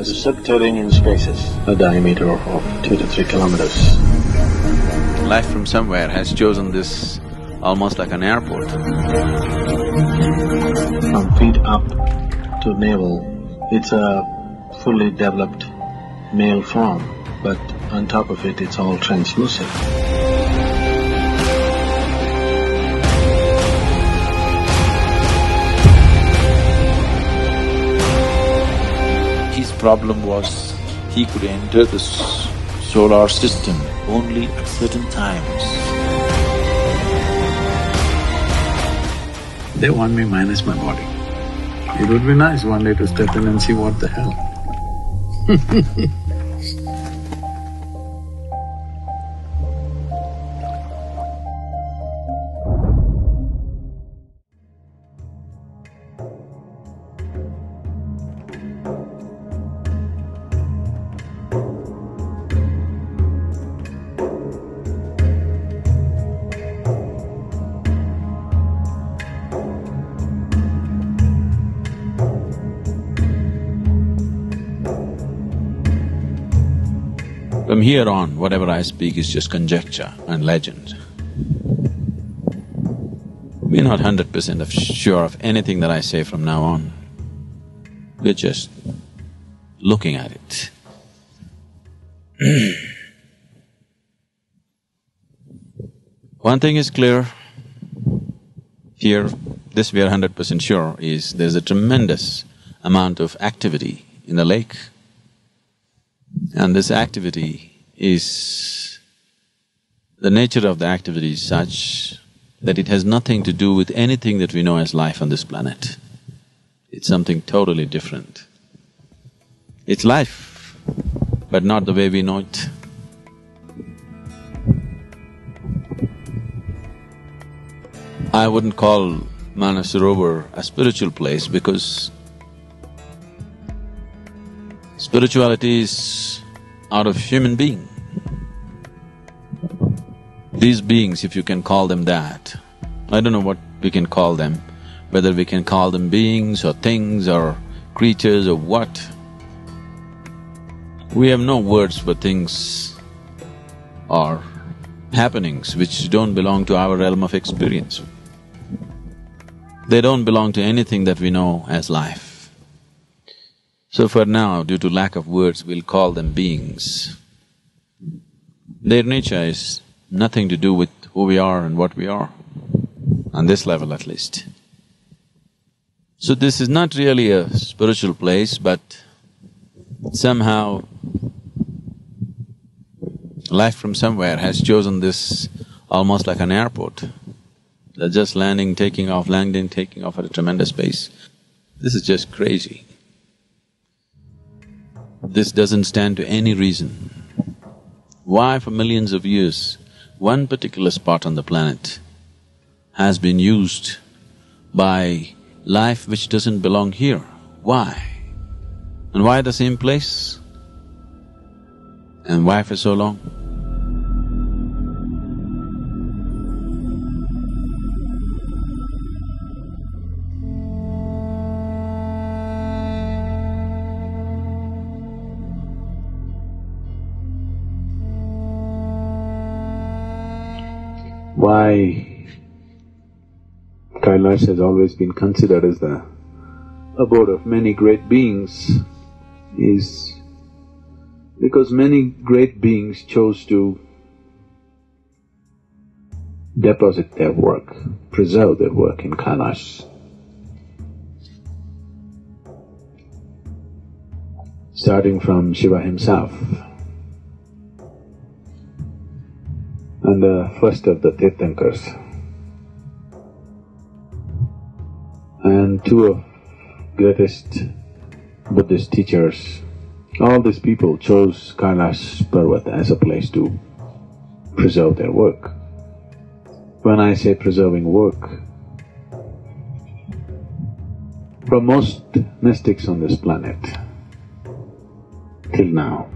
to subterranean spaces, a diameter of two to three kilometers. Life from somewhere has chosen this almost like an airport. From feet up to navel, it's a fully developed male form, but on top of it, it's all translucent. Problem was he could enter the solar system only at certain times. They want me minus my body. It would be nice one day to step in and see what the hell. From here on, whatever I speak is just conjecture and legend. We're not hundred percent of sure of anything that I say from now on. We're just looking at it. One thing is clear, here, this we are hundred percent sure is there's a tremendous amount of activity in the lake. And this activity is… the nature of the activity is such that it has nothing to do with anything that we know as life on this planet. It's something totally different. It's life, but not the way we know it. I wouldn't call Manasarovar a spiritual place because spirituality is out of human being. These beings, if you can call them that, I don't know what we can call them, whether we can call them beings or things or creatures or what. We have no words for things or happenings which don't belong to our realm of experience. They don't belong to anything that we know as life. So for now, due to lack of words, we'll call them beings. Their nature is nothing to do with who we are and what we are, on this level at least. So this is not really a spiritual place, but somehow life from somewhere has chosen this almost like an airport. They're just landing, taking off, landing, taking off at a tremendous pace. This is just crazy. This doesn't stand to any reason. Why for millions of years, one particular spot on the planet has been used by life which doesn't belong here? Why? And why the same place? And why for so long? Why Kailash has always been considered as the abode of many great beings is because many great beings chose to deposit their work, preserve their work in Kailash. Starting from Shiva himself, the first of the Tirthankars. And two of greatest Buddhist teachers, all these people chose Kailash Parvat as a place to preserve their work. When I say preserving work, for most mystics on this planet, till now,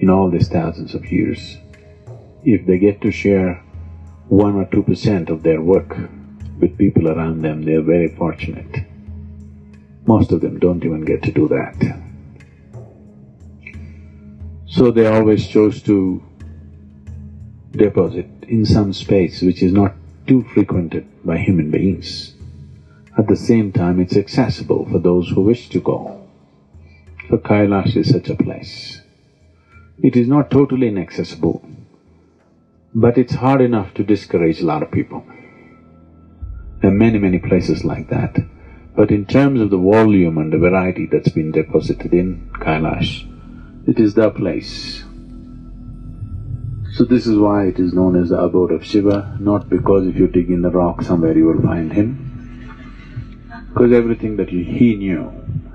in all these thousands of years, if they get to share one or two percent of their work with people around them, they're very fortunate. Most of them don't even get to do that. So they always chose to deposit in some space which is not too frequented by human beings. At the same time, it's accessible for those who wish to go. So Kailash is such a place. It is not totally inaccessible, but it's hard enough to discourage a lot of people. There are many, many places like that. But in terms of the volume and the variety that's been deposited in Kailash, it is the place. So this is why it is known as the abode of Shiva, not because if you dig in the rock somewhere you will find him, because everything that he knew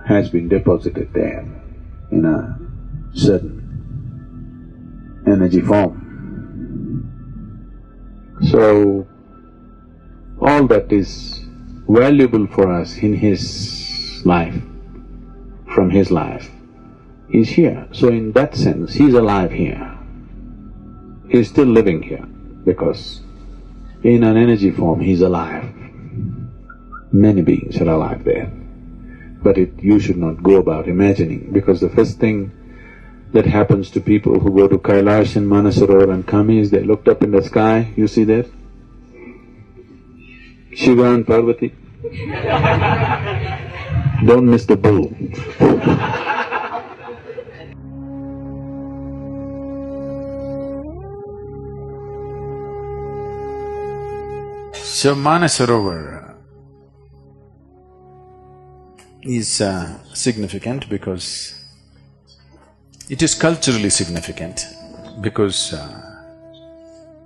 has been deposited there in a certain energy form. So, all that is valuable for us in his life, from his life, is here. So in that sense, he's alive here. He's still living here because in an energy form, he's alive. Many beings are alive there. But it, you should not go about imagining because the first thing that happens to people who go to Kailash and Manasarovar and come is they looked up in the sky, you see that? Shiva and Parvati. Don't miss the bull. So Manasarovar is uh, significant because it is culturally significant because uh,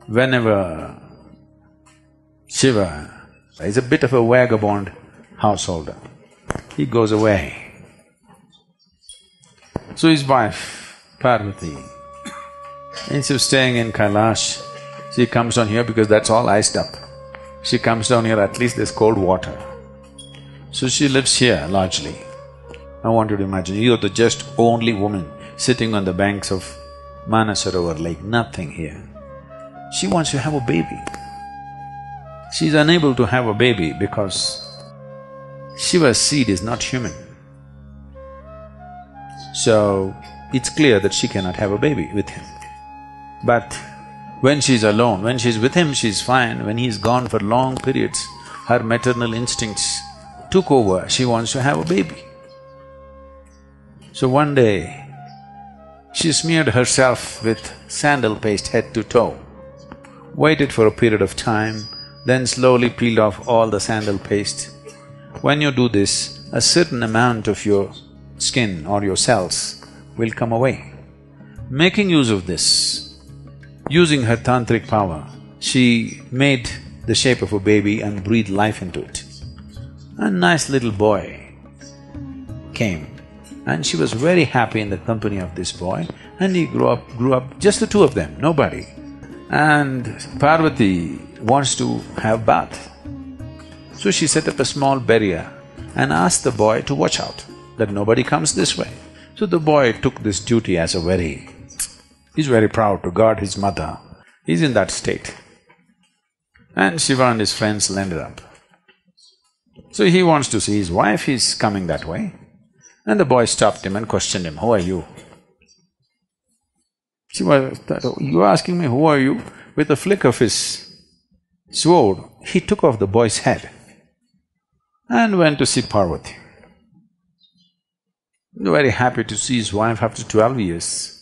whenever Shiva is a bit of a vagabond householder, he goes away. So his wife, Parvati, instead of staying in Kailash, she comes down here because that's all iced up. She comes down here, at least there's cold water. So she lives here largely. I want you to imagine, you're the just only woman sitting on the banks of Manasarovar lake, nothing here. She wants to have a baby. She's unable to have a baby because Shiva's seed is not human. So, it's clear that she cannot have a baby with him. But when she's alone, when she's with him, she's fine. When he's gone for long periods, her maternal instincts took over, she wants to have a baby. So one day, she smeared herself with sandal paste head to toe, waited for a period of time, then slowly peeled off all the sandal paste. When you do this, a certain amount of your skin or your cells will come away. Making use of this, using her tantric power, she made the shape of a baby and breathed life into it. A nice little boy came and she was very happy in the company of this boy and he grew up… grew up, just the two of them, nobody. And Parvati wants to have bath. So she set up a small barrier and asked the boy to watch out, that nobody comes this way. So the boy took this duty as a very… he's very proud to guard his mother. He's in that state. And Shiva and his friends landed up. So he wants to see his wife, he's coming that way. And the boy stopped him and questioned him, who are you? Shiva, you are asking me, who are you? With a flick of his sword, he took off the boy's head and went to see Parvati. Very happy to see his wife after twelve years.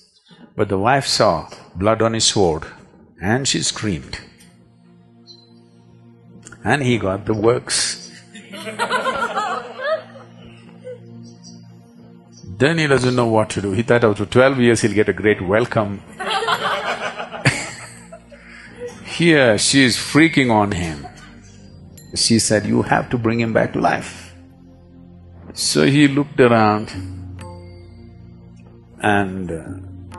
But the wife saw blood on his sword and she screamed. And he got the works. then he doesn't know what to do. He thought after twelve years he'll get a great welcome. Here she is freaking on him. She said, you have to bring him back to life. So he looked around and uh,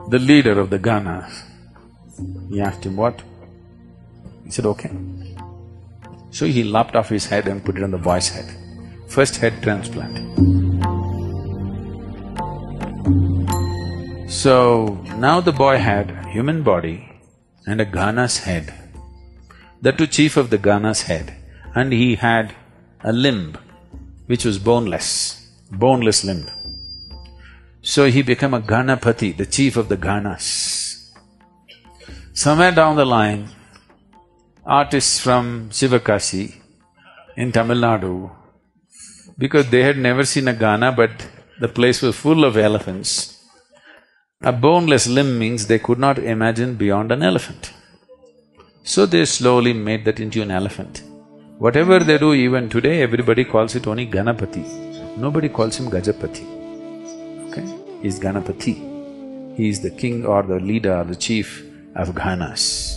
the leader of the Ganas, he asked him, what? He said, okay. So he lopped off his head and put it on the boy's head. First head transplant. So now the boy had human body and a Gana's head. The two chief of the Gana's head and he had a limb which was boneless, boneless limb. So he became a Ganapati, the chief of the Ganas. Somewhere down the line, artists from Sivakasi in Tamil Nadu, because they had never seen a Gana but the place was full of elephants, a boneless limb means they could not imagine beyond an elephant. So they slowly made that into an elephant. Whatever they do even today, everybody calls it only Ganapati. Nobody calls him Gajapati. Okay? He's Ganapati. He is the king or the leader or the chief of Ganas.